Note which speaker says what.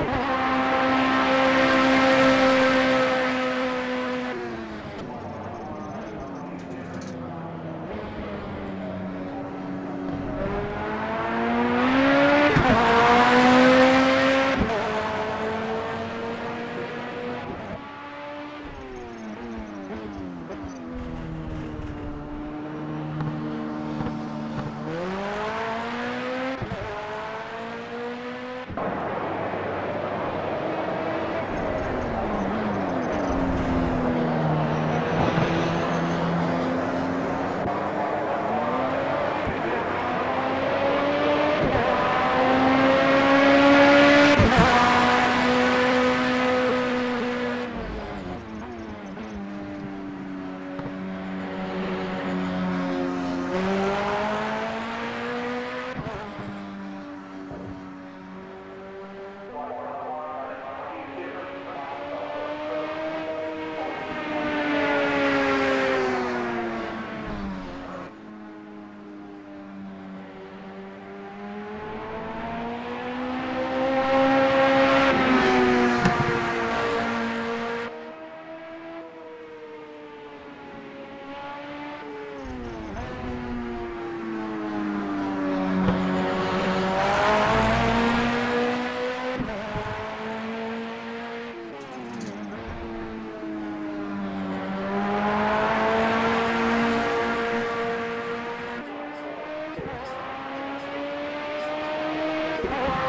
Speaker 1: Ha ha ha! Oh,